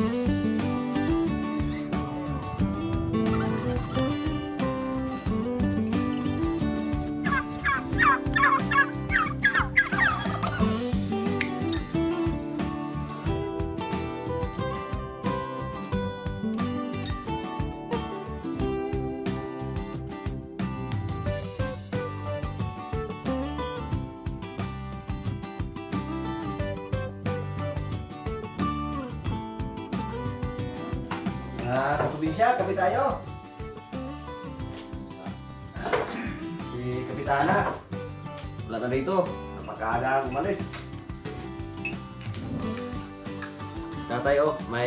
Ah,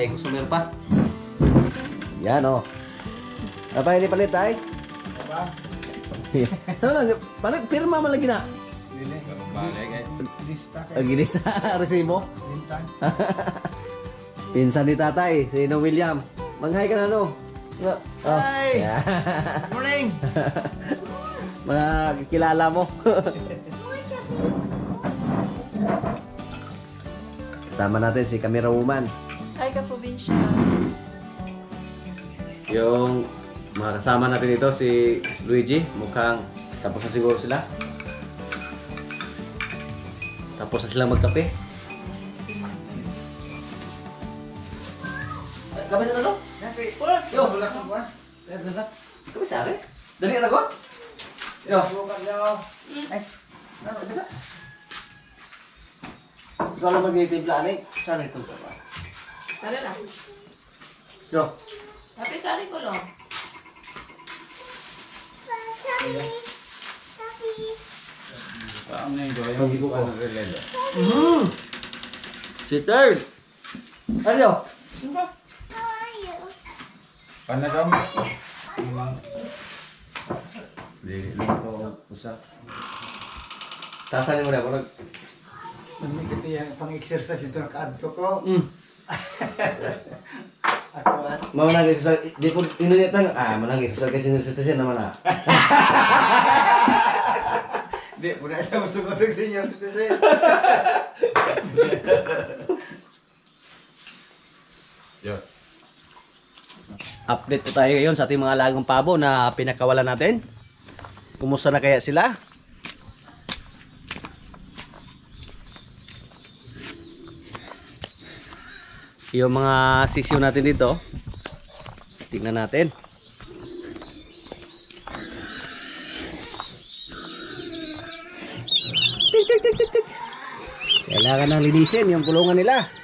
Oh, may customer pa. Yan, oh. Apa ini palit, tay? Apa? Ano lang, palit, pirma man lagi na. Dili. Balik eh. Lista Ang ginis sa resibo. Bintang. Pinsan ni tatay, si No William. Manghay ka na, no? Oh. Hi! Yeah. Morning! Mga kilala mo. Kasama natin si camera woman. Kaprobinsya. Yung mga kasama natin dito si Luigi. Mukhang tapos na siguro sila. Tapos na silang magkape. Kape sa talo? Nanti. Yo. Wala ka ba? Ito. Kape sa akin? Dali na ko? Yo. Ay. Ano, bisa? Ikaw lang mag-timpla, ani? Saan ito ka ba? Tara na. Yo. Happy sari ko, no? Paano yung doon? Yung ano relay Mm. Si third. Ano? Paano ka mo? Dili lang ko usap. Tasanin mo na, parang... Hindi kita yung pang-exercise ito nakaadto ko. Mm. Mau nang sa di po inulit nang ah manang sa kasi sa station naman ah. Di, muna siya masugot ng senior citizen. Yo. Update tayo ngayon sa ating mga alagang pabo na pinakawalan natin. Kumusta na kaya sila? Yung mga sisiyo natin dito. Tingnan natin. Kailangan nang linisin yung kulungan nila.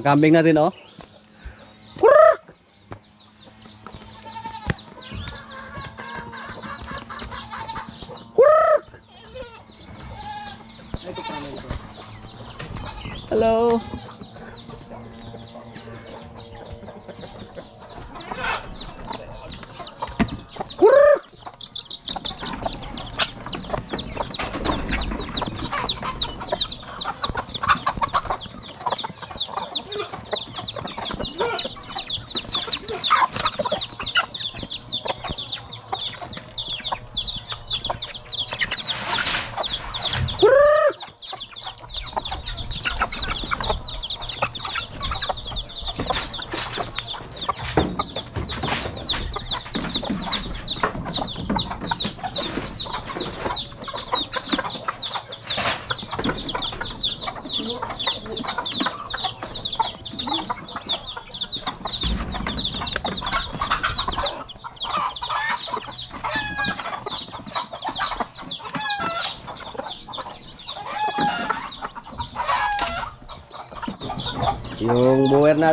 Kambing natin, oh.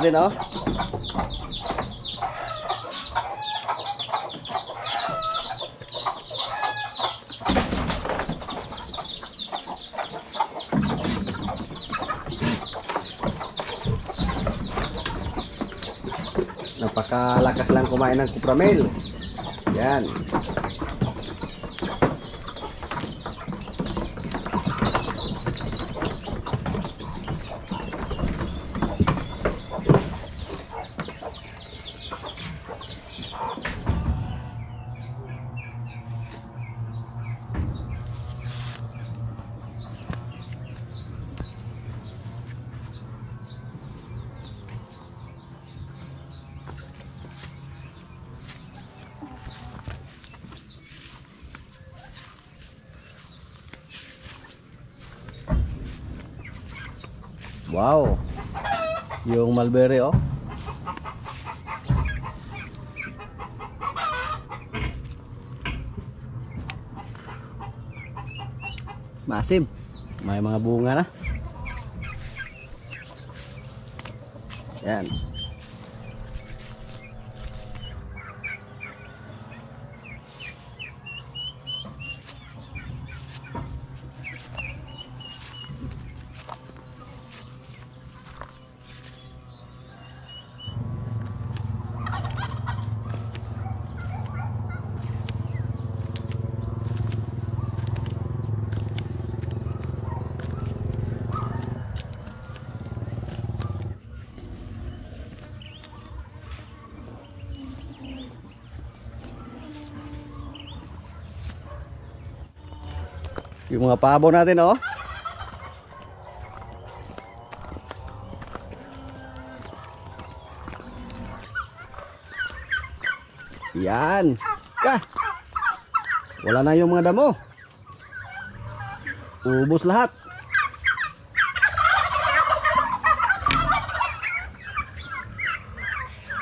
natin, oh. Napakalakas lang kumain ng kupramel. Yan. Wow. Yung mulberry oh. Masim. May mga bunga na. Yan. Yung mga pabo natin oh. Yan. Ka. Wala na yung mga damo. Ubus lahat.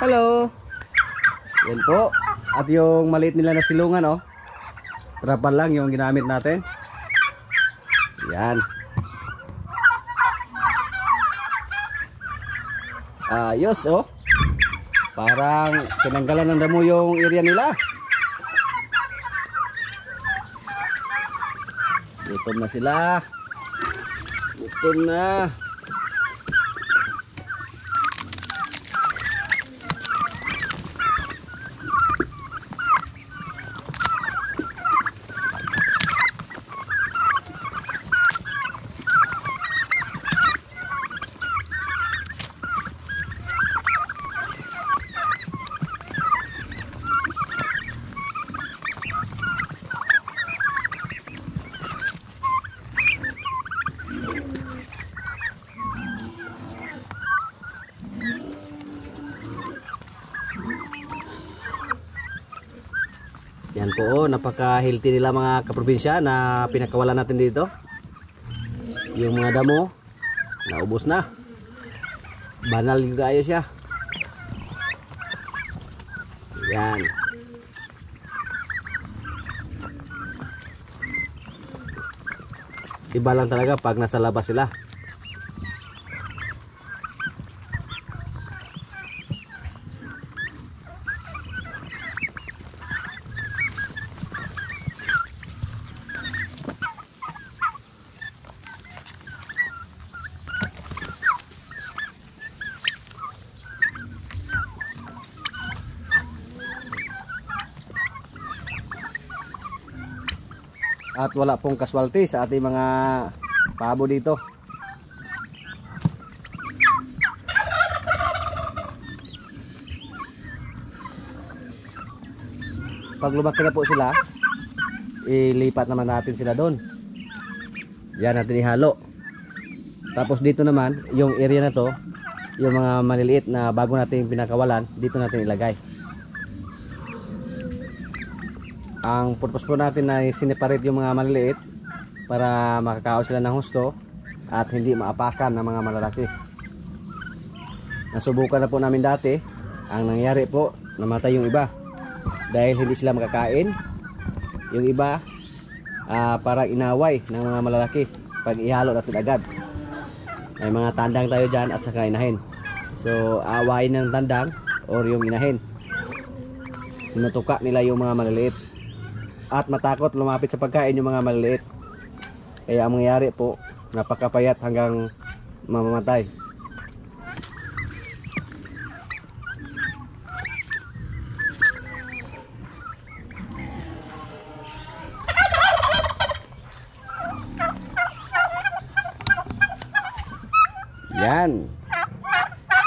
Hello. Yan po. At yung maliit nila na silungan oh. Trapal lang yung ginamit natin. Yan. Ayos oh. Parang tinanggalan ng damo yung area nila. Gutom na sila. Gutom na. Yan po, oh, napaka-healthy nila mga kaprobinsya na pinakawalan natin dito. Yung mga damo, naubos na. Banal juga ayos siya. Yan. Iba lang talaga pag nasa labas sila. At wala pong casualty sa ating mga pabo dito. Pag lumaki na po sila ilipat naman natin sila doon. Yan natin ihalo. Tapos dito naman yung area na to yung mga maliliit na bago natin pinakawalan dito natin ilagay ang purpose po natin na sineparate yung mga maliliit para makakao sila ng husto at hindi maapakan ng mga malalaki. Nasubukan na po namin dati ang nangyari po namatay yung iba dahil hindi sila makakain. Yung iba ah, parang inaway ng mga malalaki pag ihalo natin agad. May mga tandang tayo dyan at saka inahin. So awayin ng tandang or yung inahin. Sinutuka nila yung mga maliliit at matakot lumapit sa pagkain yung mga maliliit. Kaya ang mangyayari po, napakapayat hanggang mamamatay. Yan.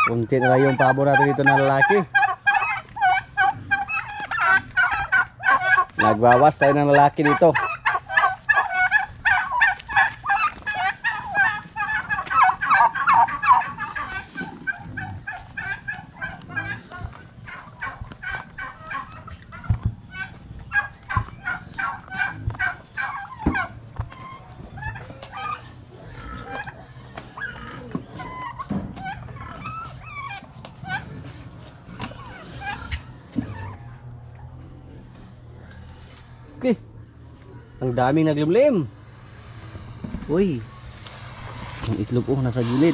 Kunti na yung pabo natin dito na lalaki. Nagwawas tayo ng lalaki dito. Okay. Ang daming naglimlim. Uy. Ang itlog oh, nasa gilid.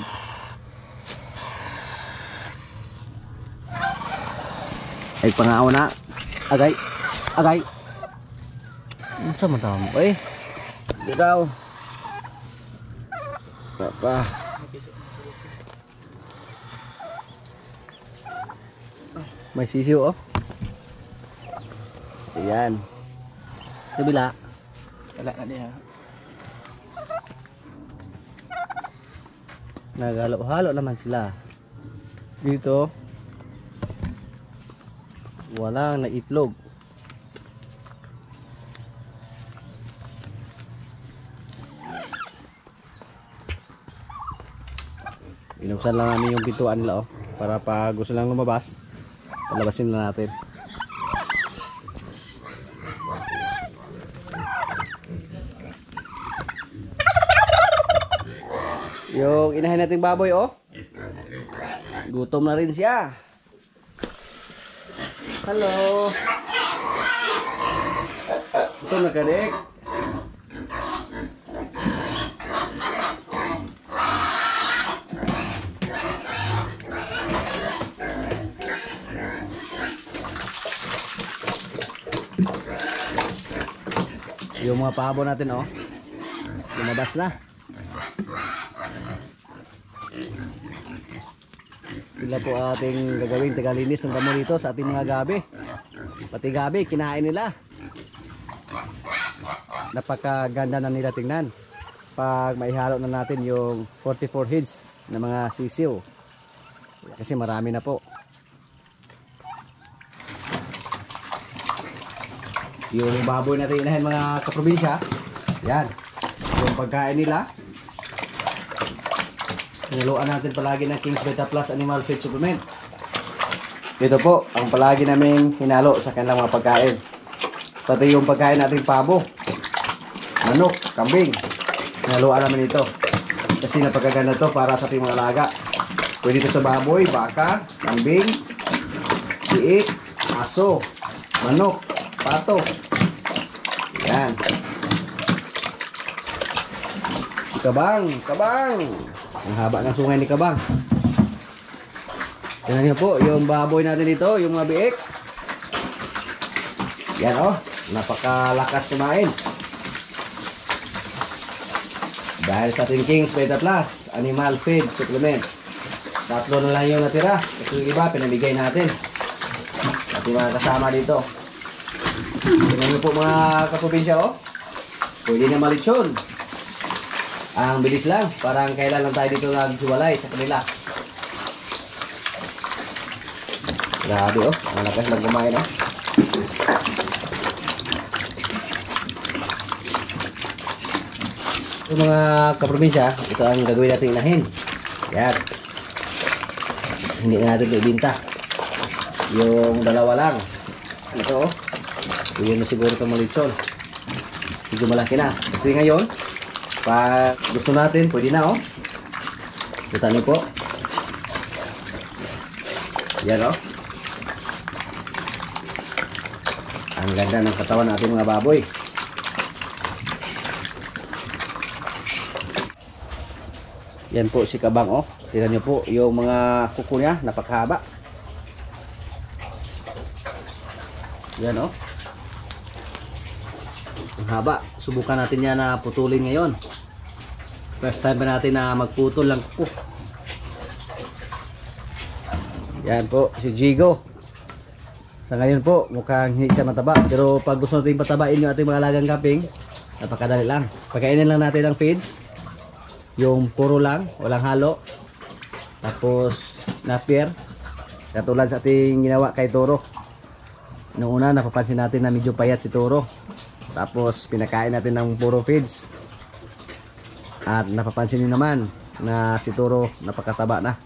Ay pangaon na. Agay. Agay. Sa mata mo eh? Ikaw. Papa. May sisiw oh. Ayan. Kabila. Wala na niya. Naghalo-halo naman sila. Dito, walang naitlog. Inuksan lang namin yung pintuan nila oh, para pag gusto lang lumabas, palabasin na natin. Yung inahin nating baboy, oh. Gutom na rin siya. Hello. Gutom na ka, Dek. Yung mga pabo natin, oh. Lumabas na. Sila po ating gagawin tagalinis ng damo dito sa ating mga gabi. Pati gabi, kinain nila. Napakaganda na nila tingnan. Pag maihalo na natin yung 44 heads na mga sisiw. Kasi marami na po. Yung baboy natin inahin mga kaprobinsya. Yan. Yung pagkain nila. Niluan natin palagi ng King's Beta Plus Animal Feed Supplement. Ito po, ang palagi naming hinalo sa kanilang mga pagkain. Pati yung pagkain nating pabo, manok, kambing. Hinaluan namin ito. Kasi napakaganda to para sa ating mga alaga. Pwede ito sa baboy, baka, kambing, siik, aso, manok, pato. Yan. Si Kabang, Kabang. Ang haba ng sungay ni Kabang. Tingnan niyo po, yung baboy natin dito, yung mga biik. Yan oh, napakalakas kumain. Dahil sa ating King's Beta Plus, Animal Feed Supplement. Tatlo na lang yung natira. Kasi yung iba, pinamigay natin. At yung mga kasama dito. Tingnan niyo po mga kaprobinsya oh. Pwede na malitsyon. Ang bilis lang, parang kailan lang tayo dito naghiwalay sa kanila. Grabe oh, ang lakas lang kumain oh. Yung mga kaprobinsya, ito ang gagawin natin inahin. Yan. Hindi na natin ibinta. Yung dalawa lang. Ito oh. Yun na siguro itong malitsyon. Medyo malaki na. Kasi ngayon, pag gusto natin, pwede na oh. Kita niyo po. Yan oh. Ang ganda ng katawan natin mga baboy. Yan po si Kabang oh. Tingnan niyo po yung mga kuko niya, napakahaba. Yan oh. Ang haba. Subukan natin yan na putulin ngayon. First time natin na magputol lang kuko. Yan po, si Jigo. Sa ngayon po, mukhang hindi siya mataba. Pero pag gusto natin patabain yung ating mga lagang kaping, napakadali lang. Pagkainin lang natin ang feeds. Yung puro lang, walang halo. Tapos napier. Katulad sa ating ginawa kay Toro. Noong una napapansin natin na medyo payat si Toro. Tapos pinakain natin ng puro feeds. At napapansin niyo naman na si Toro napakataba na.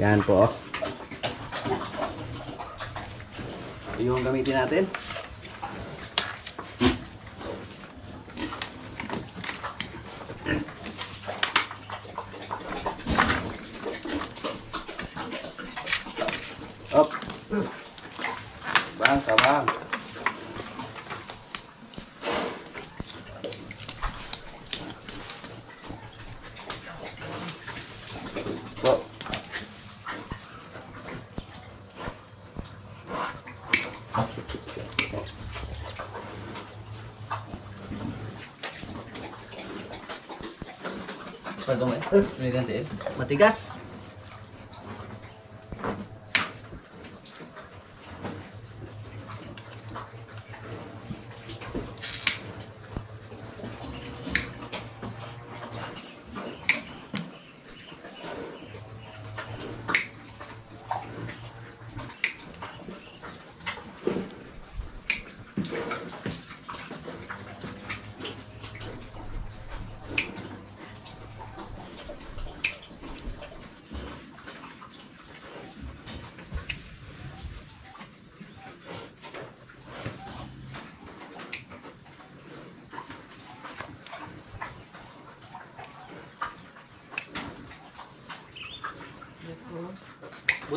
Yan po. oh. Yung gamitin natin. Up. Bang, kabang. Po. Pardon mo eh. Matigas.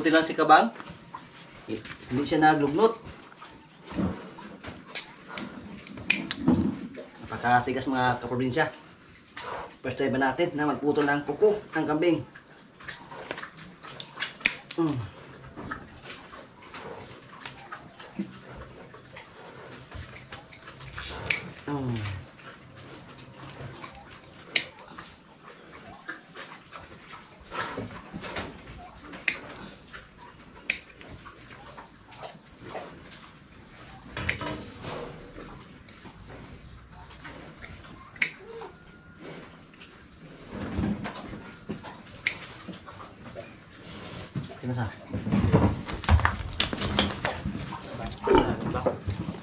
Buti lang si Kabang. Eh, Hindi siya naglugnot. Napakatigas mga kaprobinsya. First time natin na magputol ng kuko ng kambing. Mm. Mm. Kinasa?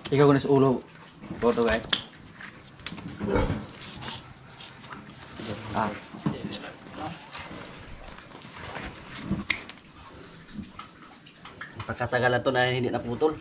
Ikaw na ulo. Photo guys. Ah. Pagkatagalan to na hindi naputol.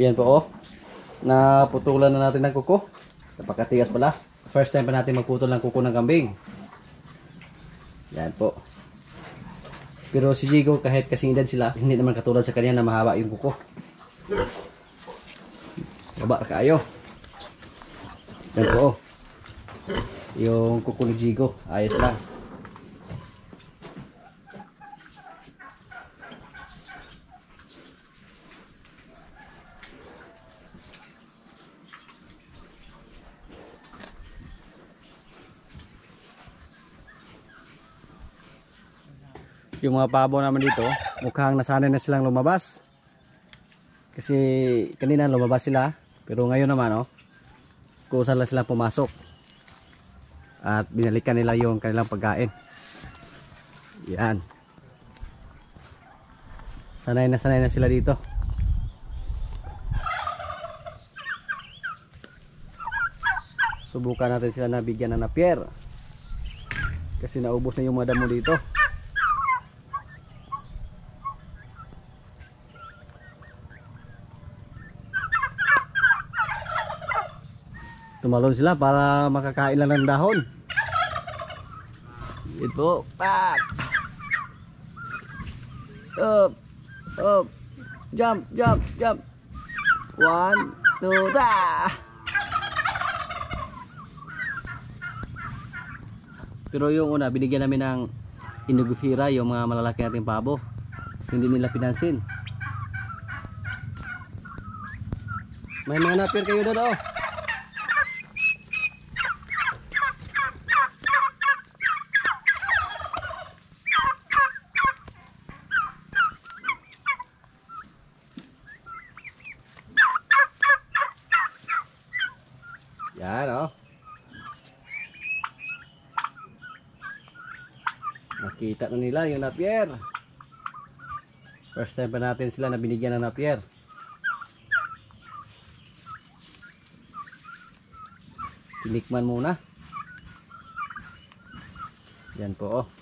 Yan po oh. Naputulan na natin ng kuko. Napakatigas pala. First time pa natin magputol ng kuko ng kambing. Yan po. Pero si Jigo kahit kasing edad sila, hindi naman katulad sa kanya na mahaba yung kuko. Baba kayo. Yan po oh. Yung kuko ni Jigo, ayos lang. Yung mga pabo naman dito mukhang nasanay na silang lumabas. Kasi kanina lumabas sila pero ngayon naman oh kusa lang silang pumasok at binalikan nila yung kanilang pagkain. Yan. Sanay na sanay na sila dito. Subukan natin sila na bigyan ng napier. Kasi naubos na yung mga damo dito tumalon sila para makakain lang ng dahon. Ito pak! Up! Up! Jump jump jump! One two da Pero yung una, binigyan namin ng inugufira, yung mga malalaki nating pabo. Hindi nila pinansin. May mga napir kayo doon oh. Nakita na nila yung napier. First time pa natin sila na binigyan ng napier. Tinikman muna. Yan po oh.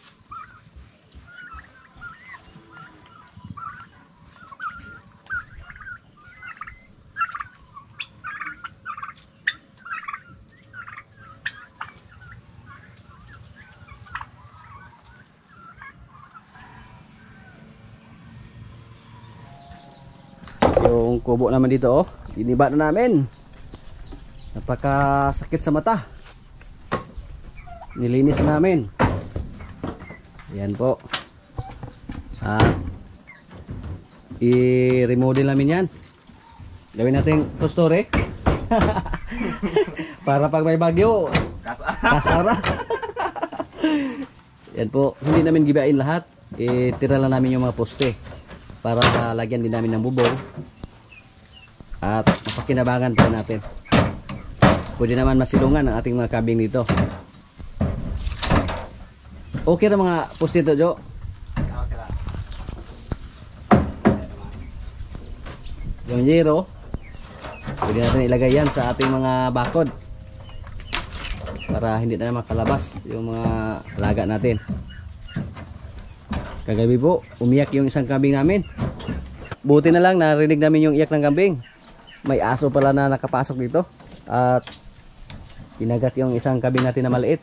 Kubo naman dito oh. Iniba na namin. Napakasakit sa mata. Nilinis namin. Yan po. Ah. I-remodel namin yan. Gawin natin to story. Para pag may bagyo, kasara. Yan po. Hindi namin gibain lahat. Itira lang namin yung mga poste. Para lagyan din namin ng bubong. At mapakinabangan pa natin. Pwede naman masilungan ang ating mga kabing dito. Okay na mga poste dito, Jo? Yung zero, pwede natin ilagay yan sa ating mga bakod. Para hindi na makalabas yung mga alaga natin. Kagabi po, umiyak yung isang kambing namin. Buti na lang narinig namin yung iyak ng kambing. May aso pala na nakapasok dito. At kinagat yung isang kambing natin na maliit.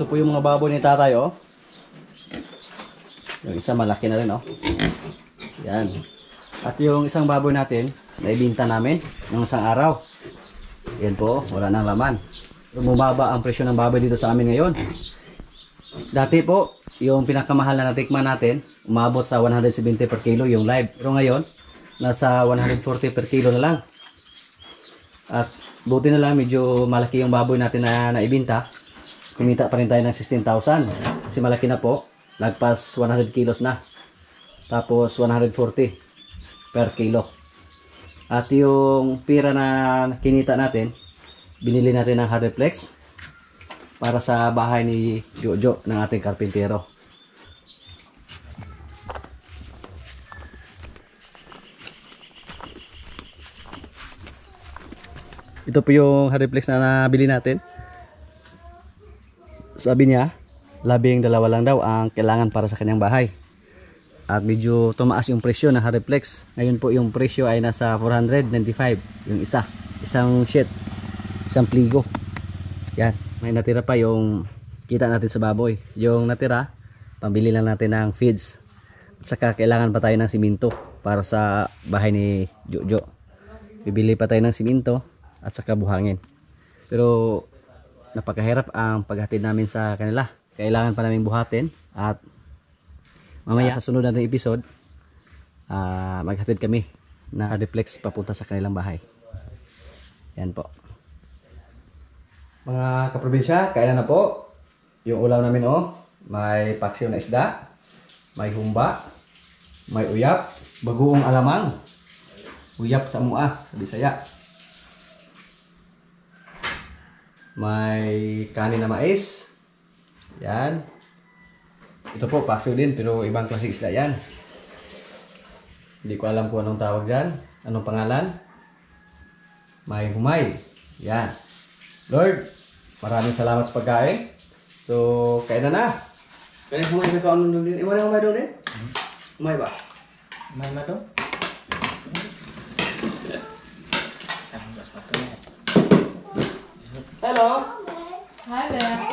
Ito po yung mga baboy ni tatay, oh. Yung isa malaki na rin, oh. Yan. At yung isang baboy natin, naibinta namin ng isang araw. Yan po, wala nang laman. Bumaba ang presyo ng baboy dito sa amin ngayon. Dati po, yung pinakamahal na natikman natin, umabot sa 170 per kilo yung live. Pero ngayon, nasa 140 per kilo na lang. At buti na lang, medyo malaki yung baboy natin na naibinta. Kumita pa rin tayo ng 16,000. Kasi malaki na po. Lagpas 100 kilos na. Tapos 140 per kilo. At yung pira na kinita natin, binili natin ng Hardplex para sa bahay ni Jojo ng ating karpintero. Ito po yung Hardplex na nabili natin. Sabi niya, labing dalawa lang daw ang kailangan para sa kanyang bahay. At medyo tumaas yung presyo ng Hariplex. Ngayon po yung presyo ay nasa 495 yung isa. Isang sheet. Isang pligo. Yan. May natira pa yung kita natin sa baboy. Yung natira, pambili lang natin ng feeds. At saka kailangan pa tayo ng siminto para sa bahay ni Jojo. Bibili pa tayo ng siminto at saka buhangin. Pero napakahirap ang paghatid namin sa kanila. Kailangan pa namin buhatin at mamaya sa sunod natin episode ah, maghatid kami na reflex papunta sa kanilang bahay. Yan po. Mga kaprobinsya, kailan na po? Yung ulam namin oh, may paksiw na isda, may humba, may uyap, bagoong alamang, uyap sa mua, sa Bisaya. May kanin na mais. Yan. Ito po, paksiw din, pero ibang klaseng isda yan. Hindi ko alam kung anong tawag dyan. Anong pangalan? May humay. Yan. Lord, maraming salamat sa pagkain. So, kain na na. Kaya humay na kaon din. Iwan na humay doon din? Humay ba? May ma to? Hello! Hi there. Hi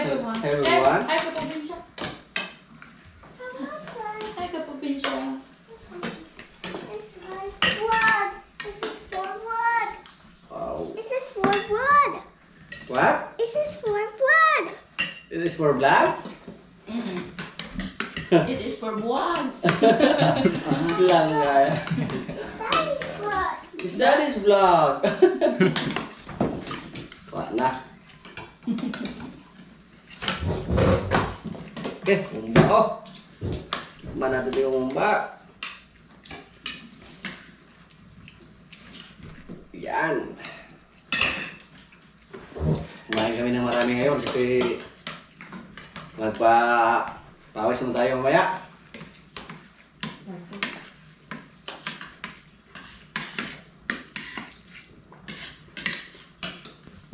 everyone. Hey, everyone. Hi Kapubinsya. Hi Kapubinsya. This is wood. This is for wood. Wow. This is for wood. What? This is for wood. It is for black? It is for one. Lang guys. That is wood. Is that is vlog? Wala na. Okay, oh. Umba natin yung umba. Yan. Kumain kami ng marami ngayon kasi magpa pawis naman tayo mamaya.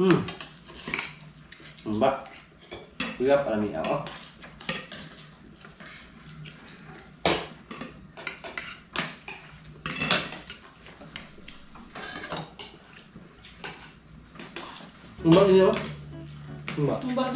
Hmm. Mbak. Kuya parami ako. Mbak ini apa? Mbak. Mbak.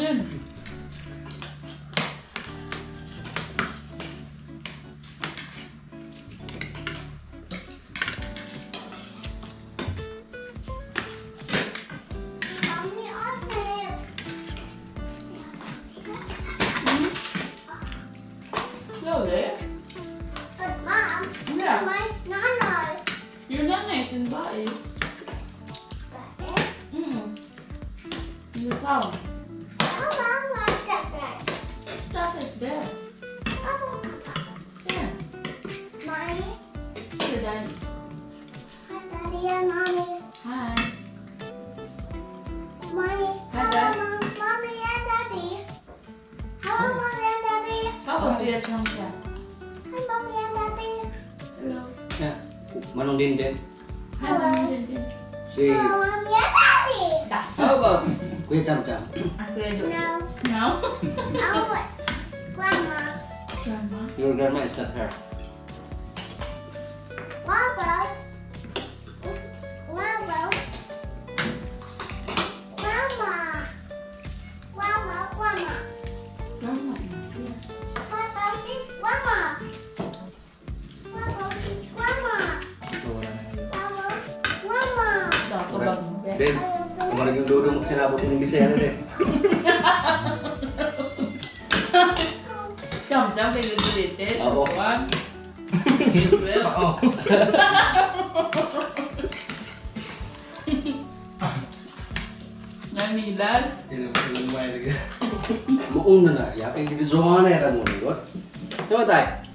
thầy